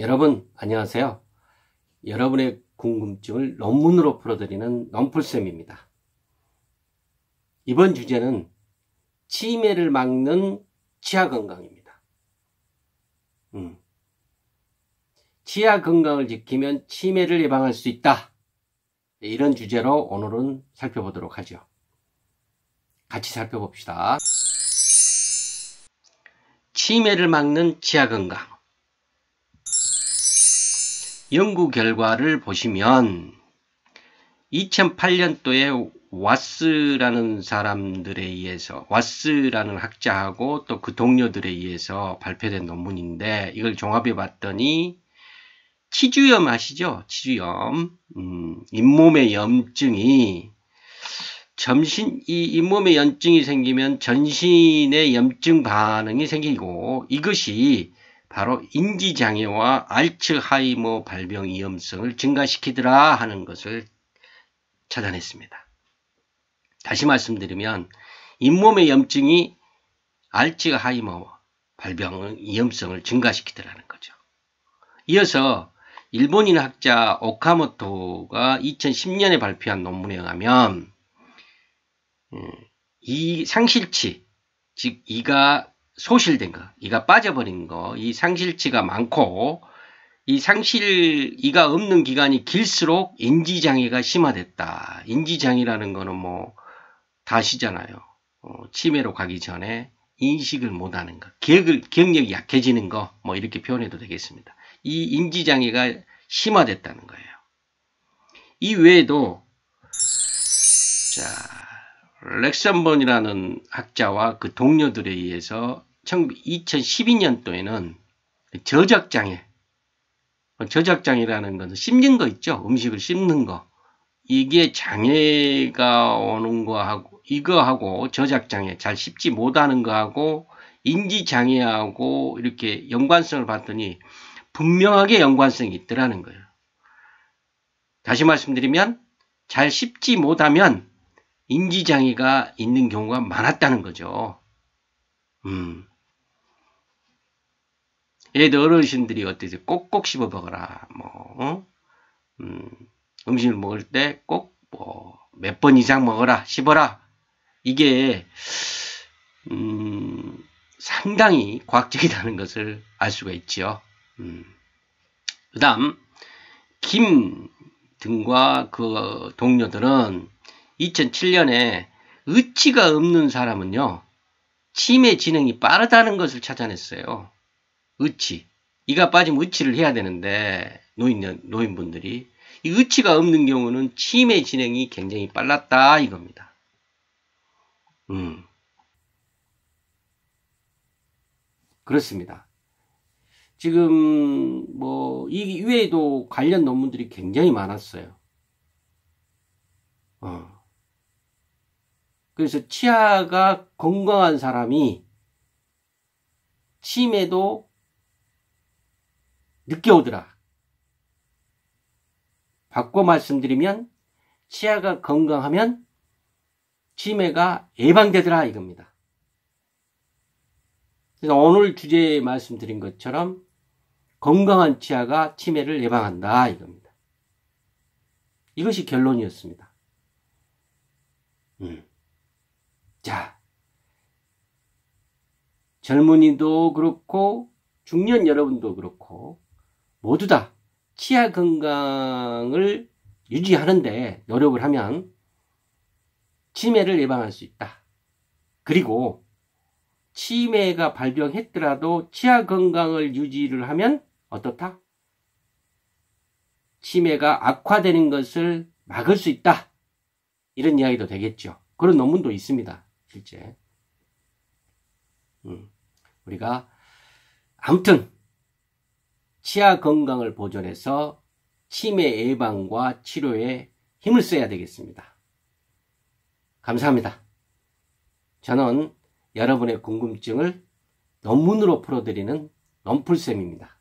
여러분 안녕하세요. 여러분의 궁금증을 논문으로 풀어드리는 논풀쌤입니다. 이번 주제는 치매를 막는 치아 건강입니다. 음. 치아 건강을 지키면 치매를 예방할 수 있다. 이런 주제로 오늘은 살펴보도록 하죠. 같이 살펴봅시다. 치매를 막는 치아 건강. 연구 결과를 보시면 2008년도에 와스라는 사람들에 의해서 와스라는 학자하고 또 그 동료들에 의해서 발표된 논문인데 이걸 종합해 봤더니 치주염 아시죠? 치주염 음, 잇몸의 염증이 점신 이 잇몸의 염증이 생기면 전신의 염증 반응이 생기고 이것이 바로 인지장애와 알츠하이머 발병 위험성을 증가시키더라 하는 것을 찾아냈습니다. 다시 말씀드리면 잇몸의 염증이 알츠하이머 발병 위험성을 증가시키더라는 거죠. 이어서 일본인 학자 오카모토가 2010년에 발표한 논문에 의하면 음, 이 상실치, 즉 이가 소실된 거, 이가 빠져버린 거, 이 상실치가 많고 이 상실 이가 없는 기간이 길수록 인지장애가 심화됐다. 인지장애라는 거는 뭐 다시잖아요. 어, 치매로 가기 전에 인식을 못하는 거, 기억을, 기억력이 약해지는 거, 뭐 이렇게 표현해도 되겠습니다. 이 인지장애가 심화됐다는 거예요. 이 외에도 자 렉선번이라는 학자와 그 동료들에 의해서 2012년도에는 저작장애, 저작장애라는 것은 씹는 거 있죠? 음식을 씹는 거. 이게 장애가 오는 거하고, 이거하고 저작장애, 잘 씹지 못하는 거하고, 인지장애하고 이렇게 연관성을 봤더니 분명하게 연관성이 있더라는 거예요. 다시 말씀드리면, 잘 씹지 못하면 인지장애가 있는 경우가 많았다는 거죠. 음. 애들 어르신들이 어때서 꼭꼭 씹어 먹어라. 뭐, 어? 음, 음식을 먹을 때 꼭 뭐 몇 번 이상 먹어라, 씹어라. 이게 음, 상당히 과학적이라는 것을 알 수가 있지요. 음. 그 다음 김 등과 그 동료들은 2007년에 의치가 없는 사람은요 치매 진행이 빠르다는 것을 찾아냈어요. 의치. 이가 빠지면 의치를 해야 되는데 노인 노인분들이 이 의치가 없는 경우는 치매 진행이 굉장히 빨랐다 이겁니다. 음. 그렇습니다. 지금 뭐 이 외에도 관련 논문들이 굉장히 많았어요. 어. 그래서 치아가 건강한 사람이 치매도 늦게 오더라. 바꿔 말씀드리면 치아가 건강하면 치매가 예방되더라 이겁니다. 그래서 오늘 주제에 말씀드린 것처럼 건강한 치아가 치매를 예방한다 이겁니다. 이것이 결론이었습니다. 음. 자, 젊은이도 그렇고 중년 여러분도 그렇고 모두 다 치아 건강을 유지하는데 노력을 하면 치매를 예방할 수 있다. 그리고 치매가 발병했더라도 치아 건강을 유지를 하면 어떻다? 치매가 악화되는 것을 막을 수 있다. 이런 이야기도 되겠죠. 그런 논문도 있습니다. 실제. 음, 우리가 아무튼 치아 건강을 보존해서 치매 예방과 치료에 힘을 써야 되겠습니다. 감사합니다. 저는 여러분의 궁금증을 논문으로 풀어드리는 논풀쌤입니다.